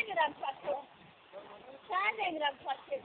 emirəm çatır. Sən də emirəm çatır.